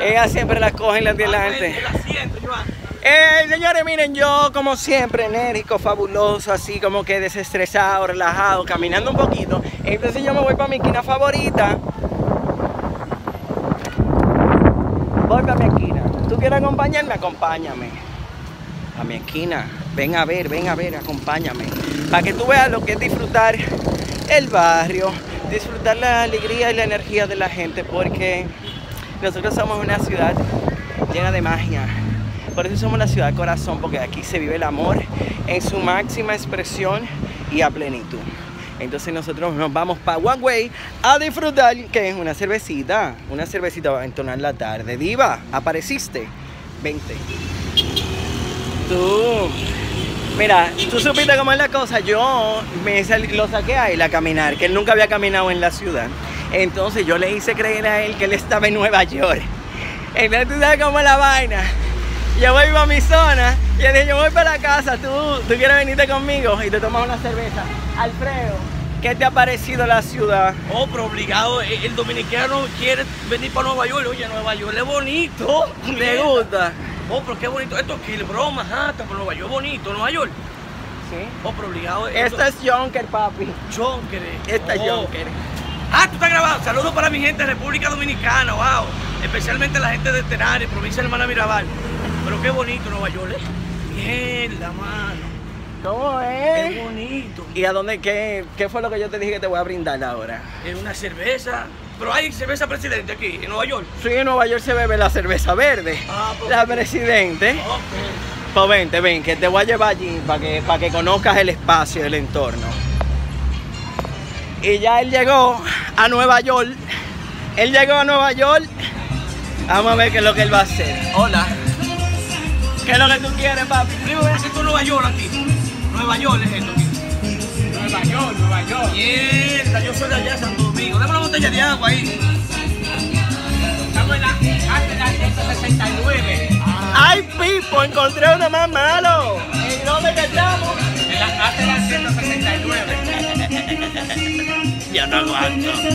Ella siempre la coge y la delante. Eh, señores, miren, yo como siempre, enérgico, fabuloso, así como que desestresado, relajado, caminando un poquito. Entonces yo me voy para mi esquina favorita. Voy para mi esquina. ¿Tú quieres acompañarme? Acompáñame. A mi esquina. Ven a ver, ven a ver, acompáñame. Para que tú veas lo que es disfrutar el barrio, disfrutar la alegría y la energía de la gente porque nosotros somos una ciudad llena de magia. Por eso somos la ciudad corazón, porque aquí se vive el amor en su máxima expresión y a plenitud. Entonces nosotros nos vamos para One Way a disfrutar, que es una cervecita, una cervecita va entonar la tarde. Diva, apareciste. 20 mira, tú supiste cómo es la cosa. Yo me lo saqué a él a caminar, que él nunca había caminado en la ciudad. Entonces yo le hice creer a él que él estaba en Nueva York. Entonces tú sabes cómo es la vaina. Yo voy a mi zona y le dije, yo voy para la casa, ¿tú, tú quieres venirte conmigo y te tomas una cerveza. Alfredo, ¿qué te ha parecido la ciudad? Oh, pero obligado, el dominicano quiere venir para Nueva York. Oye, Nueva York es bonito. ¿Te gusta? Oh, pero qué bonito. Esto es Kilbro, Manhattan, pero Nueva York bonito, Nueva York. Sí. Oh, pero obligado. Esta es Jonker, papi. Jonker. Esta es Oh. Jonker. Ah, tú estás grabando. Saludos para mi gente de República Dominicana, wow. Especialmente la gente de Tenares, provincia de Hermana Mirabal. Pero qué bonito Nueva York, ¿eh? Mierda, mano. ¿Cómo Qué es? bonito. ¿Y a dónde, qué, qué fue lo que yo te dije que te voy a brindar ahora? Es una cerveza. Pero hay cerveza presidente aquí, en Nueva York. Sí, en Nueva York se bebe la cerveza verde. Ah, pues- La presidente. Ok. Pues vente, ven, que te voy a llevar allí para que, para que conozcas el espacio, el entorno. Y ya él llegó a Nueva York. Él llegó a Nueva York. Vamos a ver qué es lo que él va a hacer. Hola. ¿Qué es lo que tú quieres, papi? Primo, ven esto es Nueva York aquí. Nueva York es esto. Nueva York, Nueva York. Mierda, yo soy de allá de Santo Domingo. Dame una botella de agua ahí. Estamos en la, de la 169. ¡Ay, Pipo! Encontré uno más malo. ¿En dónde que estamos? En la, de la 169. Ya no aguanto.